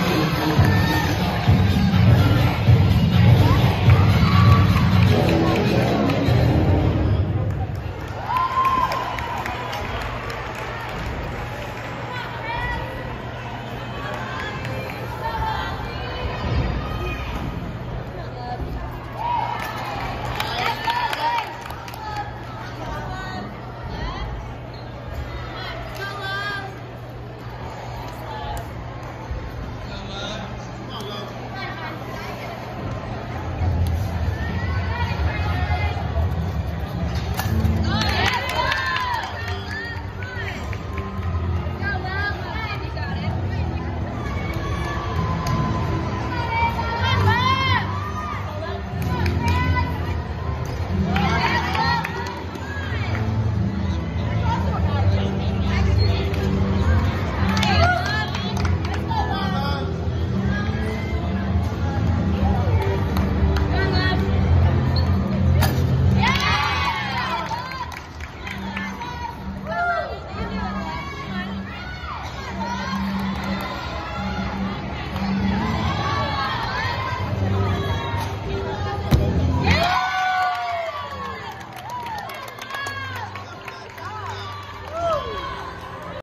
Yeah.